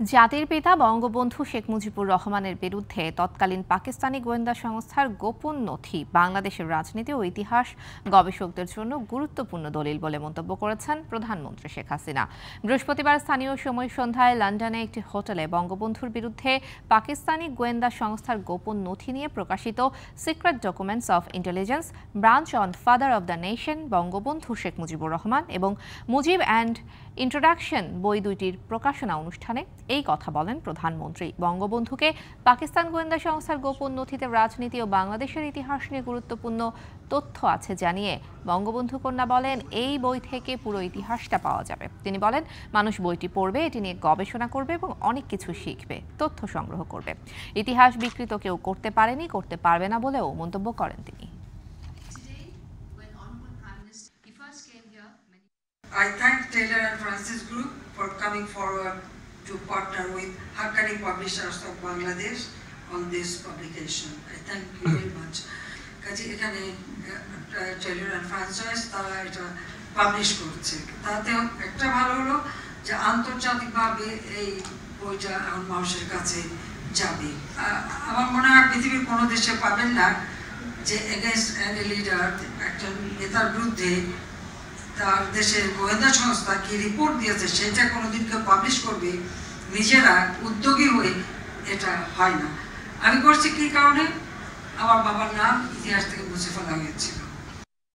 জাতির পিতা বঙ্গবন্ধু শেখ মুজিবুর রহমানের বিরুদ্ধে তৎকালীন পাকিস্তানি গোয়েন্দা সংস্থার গোপন নথি বাংলাদেশের রাজনীতি ও ইতিহাস গবেষকদের জন্য গুরুত্বপূর্ণ দলিল বলে মন্তব্য করেছেন প্রধানমন্ত্রী শেখ হাসিনা। বৃহস্পতিবার স্থানীয় সময় সন্ধ্যায় লন্ডনে একটি হোটেলে বঙ্গবন্ধুর বিরুদ্ধে পাকিস্তানি গোয়েন্দা সংস্থার গোপন নথি নিয়ে প্রকাশিত secret documents of intelligence, branch on father of the nation, Bangabandhu Sheikh Mujibur Rahman এবং মুজিব অ্যান্ড ইন্ট্রোডাকশন বই দুইটির প্রকাশনা অনুষ্ঠানে এই কথা বলেন প্রধানমন্ত্রী। বঙ্গবন্ধুকে পাকিস্তান গোয়েন্দা সংস্থার গোপন নথিতে রাজনীতি ও বাংলাদেশের ইতিহাস নিয়ে গুরুত্বপূর্ণ তথ্য আছে জানিয়ে বঙ্গবন্ধু কন্যা বলেন, এই বই থেকে পুরো ইতিহাসটা পাওয়া যাবে। তিনি বলেন, মানুষ বইটি পড়বে, এটি নিয়ে গবেষণা করবে এবং অনেক কিছু শিখবে, তথ্য সংগ্রহ করবে। ইতিহাস বিকৃত কেউ করতে পারেনি, করতে পারবে না বলেও মন্তব্য করেন তিনি। I thank Taylor and Francis Group for coming forward. To partner with Haqqani Publishers of Bangladesh on this publication. I thank you very much. কাজে এখানে টেলর অ্যান্ড ফ্রাঞ্চাইজ তারা এটা পাবলিশ করছে তাতে একটা ভালো হলো যে আন্তর্জাতিকভাবে এই বইটা এখন মানুষের কাছে যাবে আমার মনে হয় পৃথিবীর কোনো দেশে পাবেন না যে এগেনস্ট অ্যানি লিডার একটা নেতার বিরুদ্ধে তার দেশের গোয়েন্দা সংস্থা কি রিপোর্ট দিয়েছে সেটা কোনোদিন কেউ পাবলিশ করবে নিজেরা উদ্যোগী হয়ে এটা হয় না। আমি করছি কি কারণে? আমার বাবার নাম ইতিহাস থেকে মুছে ফেলা হয়েছিল।